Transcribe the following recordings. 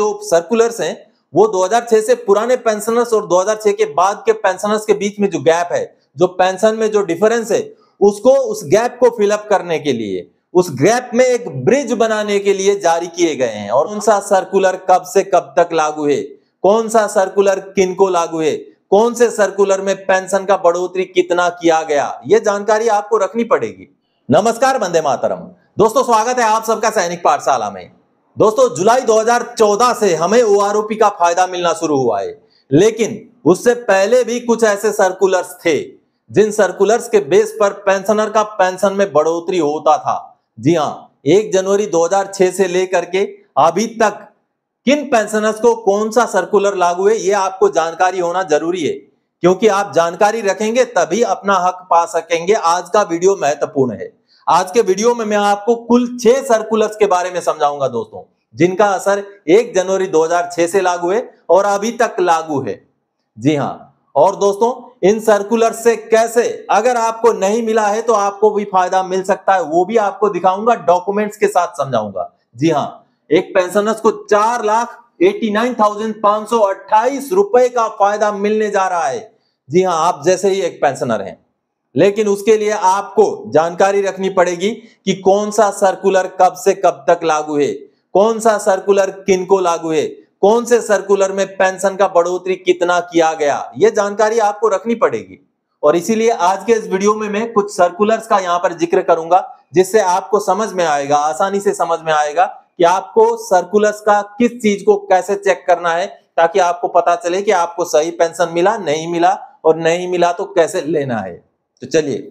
जो सर्कुलर्स हैं, वो 2006 से पुराने पेंशनर्स और 2006 के बाद के पेंशनर्स के बीच में जो गैप है, जो पेंशन में जो डिफरेंस है, उसको उस गैप को फिलअप करने के लिए, उस गैप में एक ब्रिज बनाने के लिए जारी किए गए हैं। और कौन सा सर्कुलर कब से कब तक लागू है? कौन सा सर्कुलर किनको लागू है? कौन से सर्कुलर में पेंशन का बढ़ोतरी कितना किया गया? ये जानकारी आपको रखनी पड़ेगी। नमस्कार, वंदे मातरम। दोस्तों, स्वागत है आप सबका सैनिक पाठशाला में। दोस्तों, जुलाई 2014 से हमें ओ का फ़ायदा मिलना शुरू हुआ है। लेकिन उससे पहले भी कुछ ऐसे सर्कुलर्स थे, जिन सर्कुलर्स के बेस पर पेंशनर का पेंशन में बढ़ोतरी होता था। जी हाँ एक जनवरी 2006 से लेकर के अभी तक किन पेंशनर्स को कौन सा सर्कुलर लागू है, ये आपको जानकारी होना ज़रूरी है। क्योंकि आप जानकारी रखेंगे, तभी अपना हक पा सकेंगे। आज का वीडियो महत्वपूर्ण है। आज के वीडियो में मैं आपको कुल छह सर्कुलर्स के बारे में समझाऊँगा दोस्तों, जिनका असर 1 जनवरी 2006 से लागू है और अभी तक लागू है। जी हाँ और दोस्तों, इन सर्कुलर से कैसे? अगर आपको नहीं मिला है तो आपको भी फ़ायदा मिल सकता है, वो भी आपको दिखाऊँगा डॉक्यूमेंट्स के साथ समझाऊँगा। जी हाँ एक पेंशनर्स को चार लाख एटी नाइन थाउज़ेंड पाँच सौ अट्ठाईस रुपए का फ़ायदा मिलने जा रहा है। जी हाँ आप जैसे ही एक पेंशनर हैं। लेकिन उसके लिए आपको जानकारी रखनी पड़ेगी कि कौन सा सर्कुलर कब से कब तक लागू है। कौन सा सर्कुलर किनको लागू है? कौन से सर्कुलर में पेंशन का बढ़ोतरी कितना किया गया? ये जानकारी आपको रखनी पड़ेगी। और इसीलिए आज के इस वीडियो में मैं कुछ सर्कुलर्स का यहाँ पर ज़िक्र करूँगा, जिससे आपको समझ में आएगा, आसानी से समझ में आएगा कि आपको सर्कुलर्स का किस चीज़ को कैसे चेक करना है, ताकि आपको पता चले कि आपको सही पेंशन मिला, नहीं मिला, और नहीं मिला तो कैसे लेना है। तो चलिए,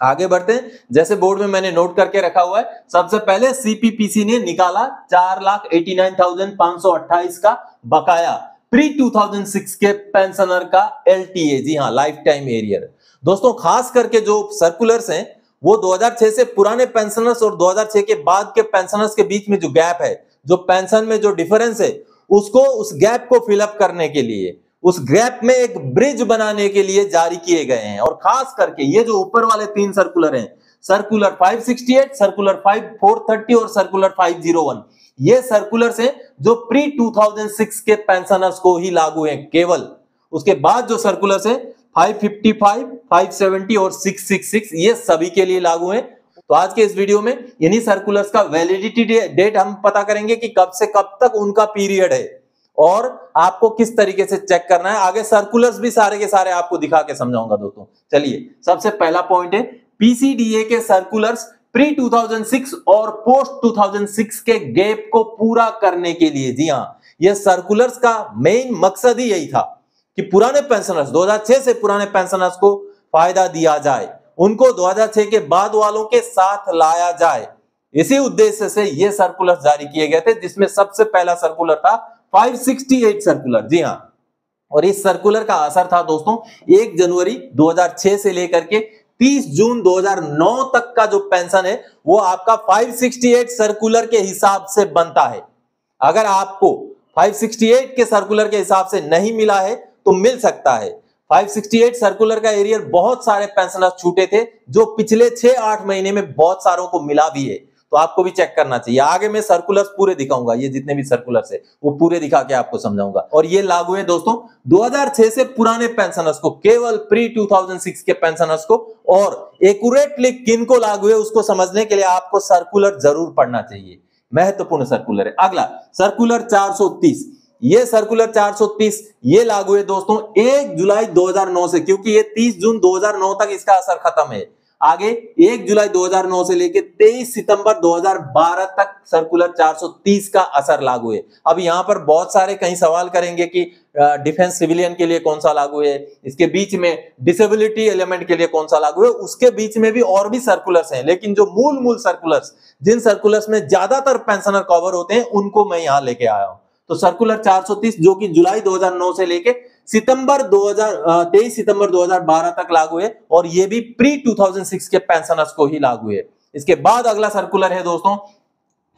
आगे बढ़ते हैं। जैसे बोर्ड में मैंने नोट करके रखा हुआ है, सबसे पहले सीपीपीसी ने निकाला चार लाख एटी नाइन थाउज़ेंड पाँच सौ अट्ठाईस का बकाया प्री 2006 के पेंशनर का एलटीए जी हाँ लाइफ टाइम एरियर दोस्तों, खास करके जो सर्कुलर्स हैं, वो 2006 से पुराने पेंशनर्स और 2006 के बाद के पेंशनर्स के बीच में जो गैप है, जो पेंशन में जो डिफरेंस है, उसको, उस गैप को फिलअप करने के लिए। उस गैप में एक ब्रिज बनाने के लिए जारी किए गए हैं। और खास करके ये जो ऊपर वाले तीन सर्कुलर हैं सर्कुलर 568, सर्कुलर 5430 और सर्कुलर 501 ये सर्कुलर्स हैं जो प्री 2006 के पेंशनर्स को ही लागू हैं केवल। उसके बाद जो सर्कुलर हैं 555, 570 और 666 ये सभी के लिए लागू हैं। तो आज के इस वीडियो में इन्हीं सर्कुलर्स का वैलिडिटी डेट हम पता करेंगे कि कब से कब तक उनका पीरियड है। और आपको किस तरीके से चेक करना है? आगे सर्कुलर्स भी सारे के सारे आपको दिखा के समझाऊँगा दोस्तों। चलिए, सबसे पहला पॉइंट है पीसीडीए के सर्कुलर्स प्री 2006 और पोस्ट 2006 के गैप को पूरा करने के लिए। जी हाँ यह सर्कुलर्स का मेन मकसद ही यही था कि पुराने पेंशनर्स 2006 से पुराने पेंशनर्स को फ़ायदा दिया जाए। उनको 2006 के बाद वालों के साथ लाया जाए। इसी उद्देश्य से ये सर्कुलर जारी किए गए थे, जिसमें सबसे पहला सर्कुलर था 568 सर्कुलर जी हाँ। और इस सर्कुलर का असर था दोस्तों 1 जनवरी 2006 से लेकर के 30 जून 2009 तक का जो पेंशन है, वो आपका 568 सर्कुलर के हिसाब से बनता है। अगर आपको 568 के सर्कुलर के हिसाब से नहीं मिला है तो मिल सकता है। 568 सर्कुलर का एरियर बहुत सारे पेंशनर छूटे थे, जो पिछले छह आठ महीने में बहुत सारों को मिला भी है। तो आपको भी चेक करना चाहिए। आगे मैं सर्कुलर्स पूरे दिखाऊँगा, ये जितने भी सर्कुलर्स है, वो पूरे दिखा के आपको समझाऊँगा। और ये लागू है दोस्तों 2006 से पुराने पेंशनर्स को, केवल प्री 2006 के पेंशनर्स को, और एक्यूरेटली किन को लागू है उसको समझने के लिए आपको सर्कुलर ज़रूर पढ़ना चाहिए। महत्वपूर्ण सर्कुलर है। अगला सर्कुलर 430 ये सर्कुलर 430 ये लागू है दोस्तों 1 जुलाई 2009 से, क्योंकि ये 30 जून 2009 तक इसका असर खत्म है। आगे 1 जुलाई 2009 से लेकर 23 सितंबर 2012 तक सर्कुलर 430 का असर लागू है। अब यहाँ पर बहुत सारे कहीं सवाल करेंगे कि डिफेंस सिविलियन के लिए कौन सा लागू है? इसके बीच में डिसेबिलिटी एलिमेंट के लिए कौन सा लागू है? उसके बीच में भी और भी सर्कुलर्स हैं, लेकिन जो मूल मूल सर्कुलर्स जिन सर्कुलर्स में ज़्यादातर पेंशनर कवर होते हैं, उनको मैं यहाँ लेके आया हूँ। तो सर्कुलर 430 जो कि जुलाई 2009 से लेके सितंबर 2023 सितंबर 2012 तक लागू है और ये भी प्री 2006 के पेंशनर्स को ही लागू है। इसके बाद अगला सर्कुलर है दोस्तों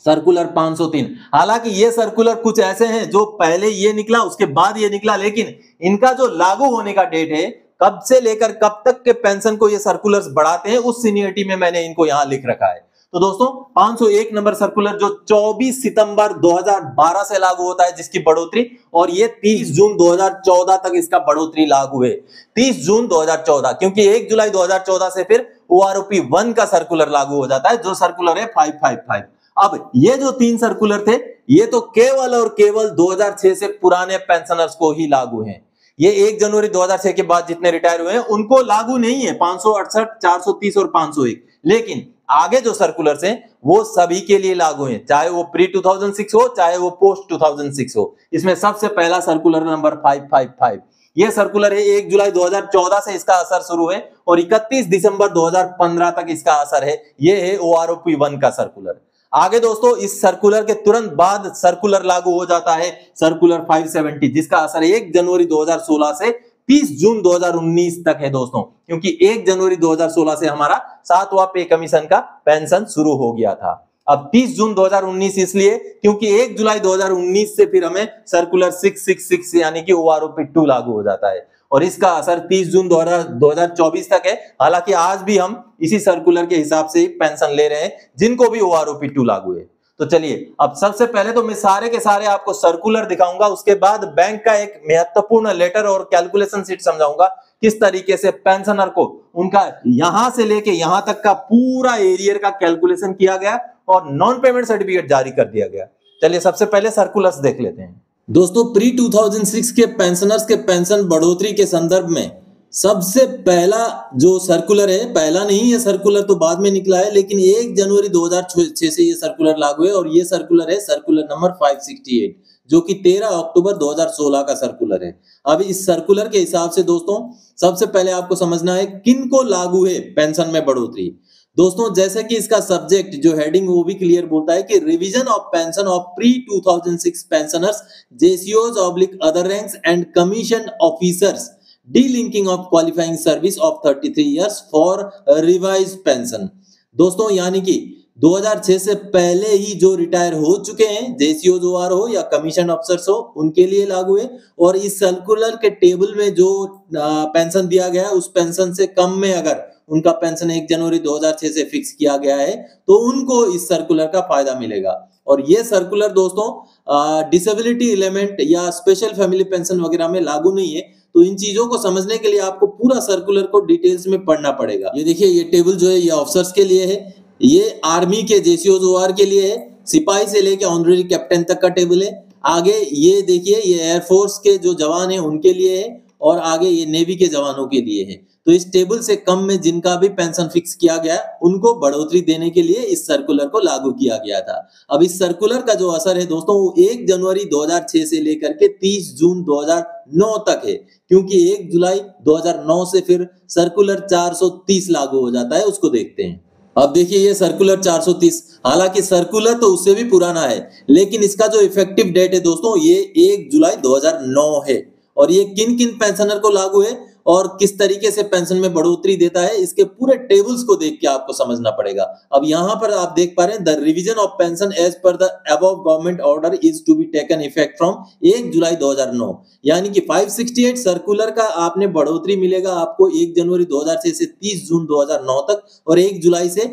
सर्कुलर 503 हालाँकि ये सर्कुलर कुछ ऐसे हैं जो पहले ये निकला, उसके बाद ये निकला, लेकिन इनका जो लागू होने का डेट है, कब से लेकर कब तक के पेंशन को ये सर्कुलर्स बढ़ाते हैं, उस सीनियरिटी में मैंने इनको यहाँ लिख रखा है। तो दोस्तों 501 नंबर सर्कुलर जो 24 सितंबर 2012 से लागू होता है, जिसकी बढ़ोतरी, और ये 30 जून 2014 तक इसका बढ़ोतरी लागू है। 30 जून 2014 क्योंकि 1 जुलाई 2014 से फिर ओआरओपी वन का सर्कुलर लागू हो जाता है, जो सर्कुलर है 555 अब ये जो तीन सर्कुलर थे, ये तो केवल और केवल 2006 से पुराने पेंशनर्स को ही लागू हैं। ये एक जनवरी 2006 के बाद जितने रिटायर हुए हैं, उनको लागू नहीं है, पाँच सौ और 501 लेकिन आगे जो सर्कुलर्स हैं, वो सभी के लिए लागू हैं, चाहे वो प्री 2006 हो, चाहे वो पोस्ट 2006 हो। इसमें सबसे पहला सर्कुलर नंबर 555 ये सर्कुलर है, एक जुलाई 2014 से इसका असर शुरू है, और 31 दिसंबर 2015 तक इसका असर है। ये है ओआरओपी वन का सर्कुलर आगे दोस्तों, इस सर्कुलर के तुरंत बाद सर्कुलर लागू हो जाता है सर्कुलर 570 जिसका असर एक जनवरी 2016 से 30 जून 2019 तक है दोस्तों, क्योंकि 1 जनवरी 2016 से हमारा सातवां पे कमीशन का पेंशन शुरू हो गया था। अब 30 जून 2019 इसलिए क्योंकि 1 जुलाई 2019 से फिर हमें सर्कुलर 666 यानी कि ओआरओपी टू लागू हो जाता है। और इसका असर 30 जून 2024 तक है। हालाँकि आज भी हम इसी सर्कुलर के हिसाब से पेंशन ले रहे हैं, जिनको भी ओआरओपी टू लागू है। तो चलिए, अब सबसे पहले तो मैं सारे के सारे आपको सर्कुलर दिखाऊँगा, उसके बाद बैंक का एक महत्वपूर्ण लेटर और कैलकुलेशन सीट समझाऊँगा, किस तरीके से पेंशनर को उनका यहाँ से लेके यहाँ तक का पूरा एरियर का कैलकुलेशन किया गया और नॉन पेमेंट सर्टिफिकेट जारी कर दिया गया। चलिए, सबसे पहले सर्कुलर्स देख लेते हैं। दोस्तों प्री 2006 के पेंशनर्स के पेंशन बढ़ोतरी के संदर्भ में सबसे पहला जो सर्कुलर है, पहला नहीं है सर्कुलर तो बाद में निकला है, लेकिन एक जनवरी 2006 से ये सर्कुलर लागू है और ये सर्कुलर है सर्कुलर नंबर 568 जो कि 13 अक्टूबर 2016 का सर्कुलर है। अब इस सर्कुलर के हिसाब से दोस्तों, सबसे पहले आपको समझना है किन को लागू है पेंशन में बढ़ोतरी। दोस्तों, जैसे कि इसका सब्जेक्ट जो हेडिंग वो भी क्लियर बोलता है कि revision of pension of pre 2006 pensioners जेसीओज oblique other ranks and commission officers delinking of qualifying service of 33 years for revise pension दोस्तों, यानी कि 2006 से पहले ही जो रिटायर हो चुके हैं जेसीओ जोआर हो या कमीशन अफसर हो, उनके लिए लागू है। और इस सर्कुलर के टेबल में जो पेंशन दिया गया है, उस पेंशन से कम में अगर उनका पेंशन एक जनवरी 2006 से फिक्स किया गया है तो उनको इस सर्कुलर का फ़ायदा मिलेगा। और ये सर्कुलर दोस्तों डिसेबिलिटी एलिमेंट या स्पेशल फैमिली पेंशन वगैरह में लागू नहीं है। तो इन चीज़ों को समझने के लिए आपको पूरा सर्कुलर को डिटेल्स में पढ़ना पड़ेगा। ये देखिए, ये टेबल जो है, ये ऑफिसर्स के लिए है। ये आर्मी के जेसीओ के लिए है। सिपाही से लेके ऑनरेरी कैप्टन तक का टेबल है। आगे ये देखिए, ये एयरफोर्स के जो जवान है, उनके लिए है। और आगे ये नेवी के जवानों के लिए है। तो इस टेबल से कम में जिनका भी पेंशन फिक्स किया गया, उनको बढ़ोतरी देने के लिए इस सर्कुलर को लागू किया गया था। अब इस सर्कुलर का जो असर है दोस्तों, वो एक जनवरी 2006 से लेकर के 30 जून 2009 तक है, क्योंकि 1 जुलाई 2009 से फिर सर्कुलर 430 लागू हो जाता है, उसको देखते हैं। अब देखिए ये सर्कुलर 430 हालाँकि सर्कुलर तो उससे भी पुराना है, लेकिन इसका जो इफ़ेक्टिव डेट है दोस्तों, ये 1 जुलाई 2009 है। और ये किन किन पेंशनर को लागू है? और किस तरीके से पेंशन में बढ़ोतरी देता है, इसके पूरे टेबल्स को देख के आपको समझना पड़ेगा। अब यहाँ पर आप देख पा रहे हैं the revision of pension as per the government order is to be taken effect from 1 July 2009 यानी कि 568 सर्कुलर का आपने बढ़ोतरी मिलेगा आपको 1 जनवरी 2006 से 30 जून 2009 तक और 1 जुलाई से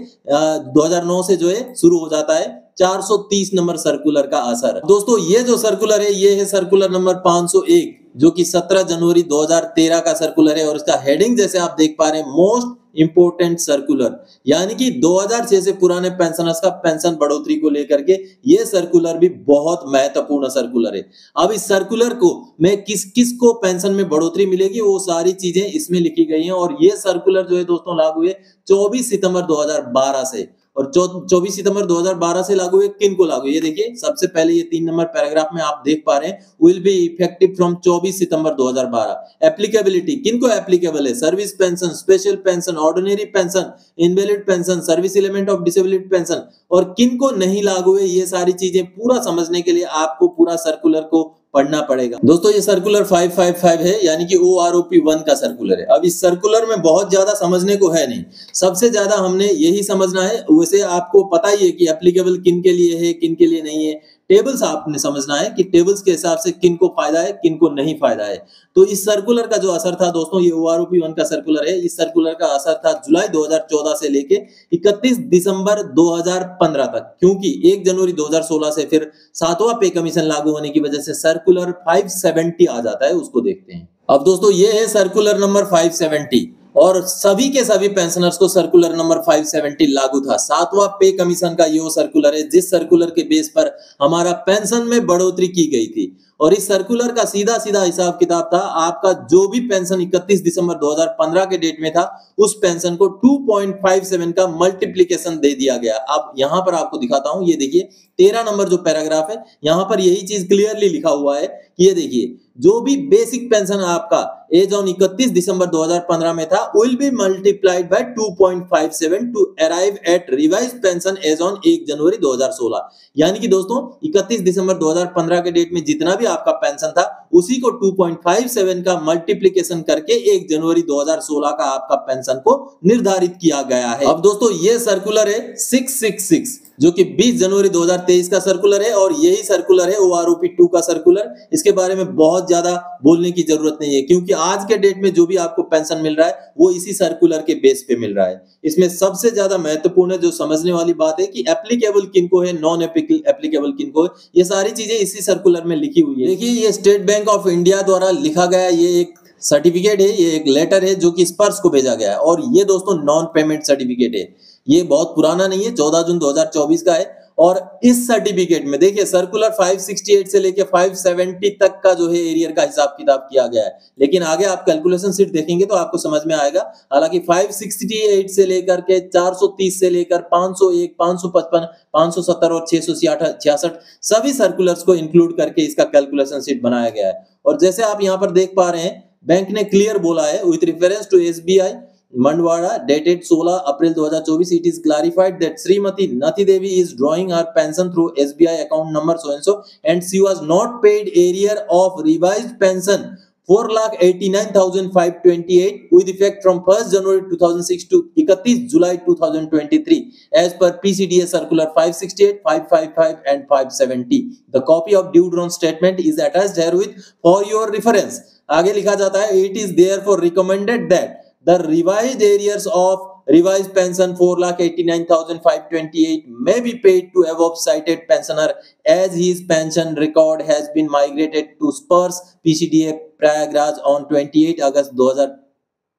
2009 से जो है, शुरू हो जाता है। 430 नंबर सर्कुलर का असर। दोस्तों, ये जो सर्कुलर है, ये है सर्कुलर नंबर 501 जो कि 17 जनवरी 2013 का सर्कुलर है और इसका हेडिंग जैसे आप देख पा रहे हैं मोस्ट इंपोर्टेंट सर्कुलर यानी कि 2006 से पुराने पेंशनर्स का पेंशन बढ़ोतरी को लेकर के ये सर्कुलर भी बहुत महत्वपूर्ण सर्कुलर है। अब इस सर्कुलर को मैं किस किस को पेंशन में बढ़ोतरी मिलेगी, वो सारी चीज़ें इसमें लिखी गई हैं और ये सर्कुलर जो है दोस्तों लागू है 24 सितंबर 2012 से। और चौबीस सितंबर 2012 से लागू है किन को लागू ये देखिए, सबसे पहले ये तीन नंबर पैराग्राफ में आप देख पा रहे हैं will be effective from 24 September 2012 applicability किन को एप्लीकेबल है? Service pension special pension ordinary pension invalid pension service element of disability pension और किन को नहीं लागू है ये सारी चीज़ें पूरा समझने के लिए आपको पूरा सर्कुलर को पढ़ना पड़ेगा। दोस्तों, ये सर्कुलर 555 है, यानी कि O R O P one का सर्कुलर है। अब इस सर्कुलर में बहुत ज़्यादा समझने को है नहीं। सबसे ज़्यादा हमने यही समझना है वैसे आपको पता ही है कि एप्लीकेबल किन के लिए है, किन के लिए नहीं है। टेबल्स आपने समझना है कि टेबल्स के हिसाब से किन को फ़ायदा है किन को नहीं फ़ायदा है। तो इस सर्कुलर का जो असर था दोस्तों, ये ओआरओपी वन का सर्कुलर है। इस सर्कुलर का असर था जुलाई 2014 से लेके 31 दिसंबर 2015 तक। क्योंकि 1 जनवरी 2016 से फिर सातवां पे कमीशन लागू होने की वजह से सर्कुलर 570 आ जाता है, उसको देखते हैं। अब दोस्तों, ये है सर्कुलर नंबर 570 और सभी के सभी पेंशनर्स को सर्कुलर नंबर 570 लागू था। सातवां पे कमीशन का ये सर्कुलर है, जिस सर्कुलर के बेस पर हमारा पेंशन में बढ़ोतरी की गई थी। और इस सर्कुलर का सीधा सीधा हिसाब किताब था। आपका जो भी पेंशन 31 दिसंबर 2015 के डेट में था, उस पेंशन को 2.57 का मल्टीप्लीकेशन दे दिया गया। अब यहाँ पर आपको दिखाता हूँ, ये देखिए, तेरह नंबर जो पैराग्राफ है, यहाँ पर यही चीज़ क्लियरली लिखा हुआ है कि ये देखिए, जो भी बेसिक पेंशन आपका एज ऑन 31 दिसंबर 2015 में था। Will be multiplied by 2.57 to arrive at revise pension as on 1 January 2016 यानी कि दोस्तों 31 दिसंबर 2015 के डेट में जितना भी आपका पेंशन था उसी को 2.57 का मल्टीप्लीकेशन करके 1 जनवरी 2016 का आपका पेंशन को निर्धारित किया गया है। अब दोस्तों, ये सर्कुलर है 666 जो कि 20 जनवरी 2023 का सर्कुलर है और यही सर्कुलर है ओआरओपी टू का सर्कुलर इसके बारे में बहुत ज़्यादा बोलने की ज़रूरत नहीं है, क्योंकि आज के डेट में जो भी आपको पेंशन मिल रहा है, वो इसी सर्कुलर के बेस पे मिल रहा है। इसमें सबसे ज़्यादा महत्वपूर्ण है, जो समझने वाली बात है कि एप्लीकेबल किनको है नॉन एप्लीकेबल किनको है, ये सारी चीज़ें इसी सर्कुलर में लिखी हुई है। देखिए, ये स्टेट बैंक ऑफ़ इंडिया द्वारा लिखा गया ये एक सर्टिफिकेट है, ये एक लेटर है जो कि स्पर्श को भेजा गया है। और ये दोस्तों नॉन पेमेंट सर्टिफिकेट है। ये बहुत पुराना नहीं है 14 जून 2024 का है। और इस सर्टिफिकेट में, देखिए सर्कुलर 568 से लेके 570 तक का जो है एरियर का हिसाब किताब किया गया है। लेकिन आगे आप कैलकुलेशन सीट देखेंगे तो आपको समझ में आएगा। हालाँकि 568 से लेकर के 430 से लेकर 501 555 570 और छह सभी सर्कुलर्स को इंक्लूड करके इसका कैलकुलेशन सीट बनाया गया है। और जैसे आप यहाँ पर देख पा रहे हैं बैंक ने क्लियर बोला है with reference to SBI Mandwada, dated 16 April 2024, it is clarified that Srimati Nati Devi is drawing her pension through SBI account number so and so, and she was not paid area of revised pension four lakh eighty nine thousand five twenty eight with effect from 1st January 2006 to 31 July 2023 as per PCDA circular 568, 555 and 570. The copy of due drawn statement is attached herewith for your reference. आगे लिखा जाता है it is therefore recommended that the revised arrears of revised pension 4,89,528 may be paid to above cited pensioner as his pension record has been migrated to Spurs PCDA Prayagraj on 28 अगस्त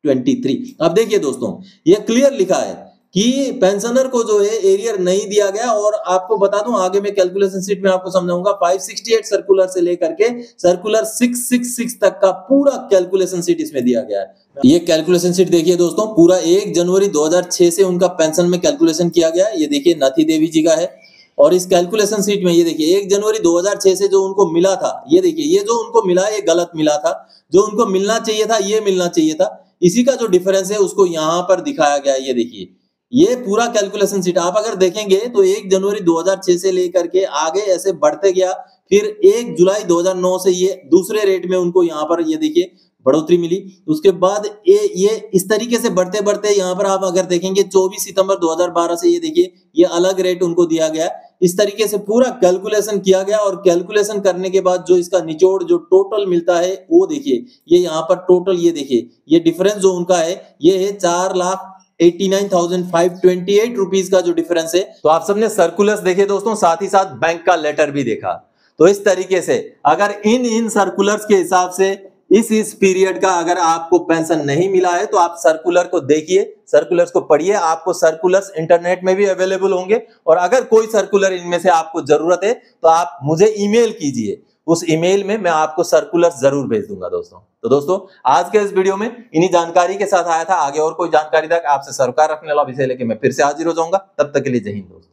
2023 अब देखिए दोस्तों ये clear लिखा है कि pensioner को जो है एरियर नहीं दिया गया और आपको बता दूँ, आगे में कैलकुलेशन सीट में आपको समझाऊँगा 568 सर्कुलर से लेकर के सर्कुलर 666 तक का पूरा कैलकुलेशन सीट इसमें दिया गया है। ये कैलकुलेशन सीट देखिए दोस्तों, पूरा एक जनवरी 2006 से उनका पेंशन में कैलकुलेशन किया गया ये देखिए, नथी देवी जी का है। और इस कैलकुलेशन सीट में ये देखिए, एक जनवरी 2006 से जो उनको मिला था, ये देखिए, ये जो उनको मिला, ये गलत मिला था। जो उनको मिलना चाहिए था, ये मिलना चाहिए था। इसी का जो डिफरेंस है, उसको यहाँ पर दिखाया गया ये देखिए। ये पूरा कैलकुलेशन सीट आप अगर देखेंगे तो एक जनवरी 2006 से लेकर के आगे ऐसे बढ़ते गया, फिर एक जुलाई 2009 से ये दूसरे रेट में उनको यहाँ पर ये देखिए बढ़ोतरी मिली। उसके बाद ये ये इस तरीके से बढ़ते बढ़ते यहाँ पर आप अगर देखेंगे 24 सितंबर 2012 से ये देखिए, ये अलग रेट उनको दिया गया। इस तरीके से पूरा कैलकुलेशन किया गया और कैलकुलेशन करने के बाद जो इसका निचोड़, जो टोटल मिलता है, वो देखिए, ये यहाँ पर टोटल ये देखिए, ये डिफरेंस जो उनका है, ये है चार लाख 89,528 रुपीस का जो डिफरेंस है। तो आप सबने सर्कुलर्स देखे दोस्तों साथ ही साथ बैंक का लेटर भी देखा। तो इस तरीके से अगर इन इन सर्कुलर्स के हिसाब से इस इस पीरियड का अगर आपको पेंशन नहीं मिला है तो आप सर्कुलर को देखिए। सर्कुलर्स को पढ़िए। आपको सर्कुलर्स इंटरनेट में भी अवेलेबल होंगे। और अगर कोई सर्कुलर इनमें से आपको ज़रूरत है तो आप मुझे ईमेल कीजिए। उस ईमेल में मैं आपको सर्कुलर ज़रूर भेज दूँगा दोस्तों। तो दोस्तों, आज के इस वीडियो में इन्हीं जानकारी के साथ आया था। आगे और कोई जानकारी तक आपसे सरकार रखने वाला विषय लेके मैं फिर से हाजिर हो जाऊँगा। तब तक के लिए जय हिंद दोस्तों।